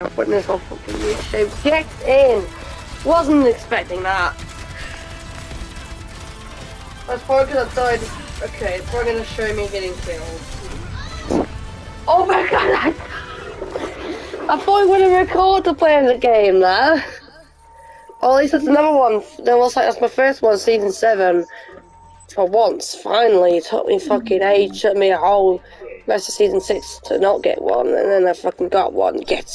I'm putting this on fucking YouTube. Get in! Wasn't expecting that. That's probably because I died. Okay, it's probably gonna show me getting killed. Oh my god! I, I thought we wouldn't record to play of the game there. Or at least that's another one. That was like that's my first one, season seven. For once, finally, it took me fucking age, took me a whole rest of season six to not get one, and then I fucking got one. Get